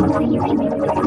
いいね。